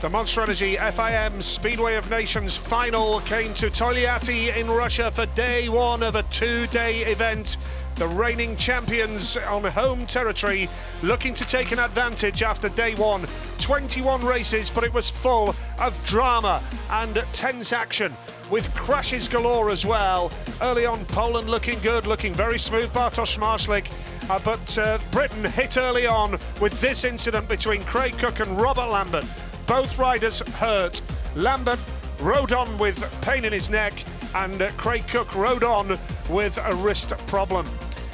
The Monster Energy FIM Speedway of Nations final came to Togliatti in Russia for day one of a two-day event. The reigning champions on home territory looking to take an advantage after day one. 21 races, but it was full of drama and tense action with crashes galore as well. Early on, Poland looking good, looking very smooth, Bartosz Zmarzlik. Uh, but uh, Britain hit early on with this incident between Craig Cook and Robert Lambert both riders hurt. Lambert rode on with pain in his neck and Craig Cook rode on with a wrist problem.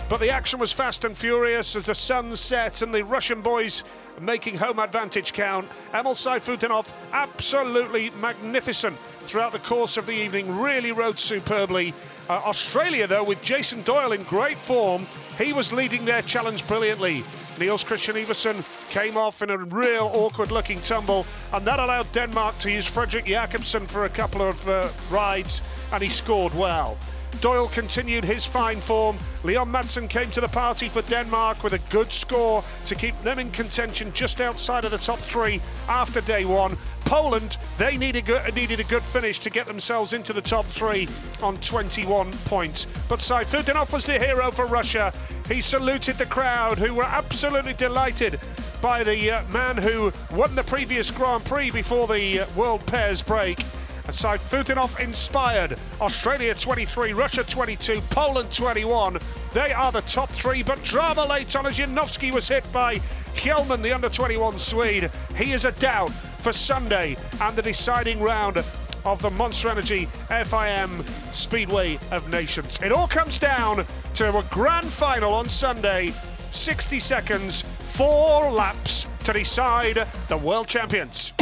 But the action was fast and furious as the sun set and the Russian boys making home advantage count. Emil Sayfutdinov, absolutely magnificent throughout the course of the evening, really rode superbly. Uh, Australia, though, with Jason Doyle in great form, he was leading their challenge brilliantly. Niels Kristian Iversen came off in a real awkward looking tumble, and that allowed Denmark to use Frederik Jakobsen for a couple of uh, rides, and he scored well. Doyle continued his fine form. Leon Madsen came to the party for Denmark with a good score to keep them in contention just outside of the top three after day one. Poland, they needed a, needed a good finish to get themselves into the top three on 21 points. But Sayfutdinov was the hero for Russia. He saluted the crowd, who were absolutely delighted by the uh, man who won the previous Grand Prix before the uh, World Pairs break. And Sayfutdinov inspired Australia 23, Russia 22, Poland 21. They are the top three, but drama late on as Janowski was hit by Kjellman, the under 21 Swede. He is a doubt for Sunday and the deciding round of the Monster Energy FIM Speedway of Nations. It all comes down to a grand final on Sunday, 60 seconds, four laps to decide the world champions.